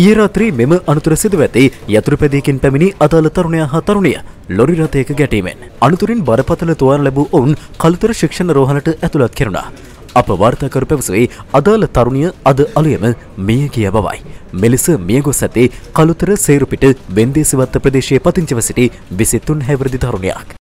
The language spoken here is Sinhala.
ඊයේ රාත්‍රී මෙම අනතුර සිදුව ඇති යතුරුපැදියකින් පැමිණි අදාළ තරුණයා හා තරුණිය ලොරි රථයක ගැටීමෙන් අනතුරින් බරපතල තුවාල ලැබූ ඔවුන් කළුතර ශික්ෂණ රෝහලට ඇතුළත් කෙරුණා. අප වාර්තාකරු පැවසුවේ අදාළ තරුණිය අද අලුයම මිය ගිය බවයි. මෙලෙස මියගොස් ඇති කළුතර සේරුපිට වෙන්දේසිවත්ත ප්‍රදේශයේ පතිංචිව සිටි විසිතුන් හැවිරිදි තරුණයක්.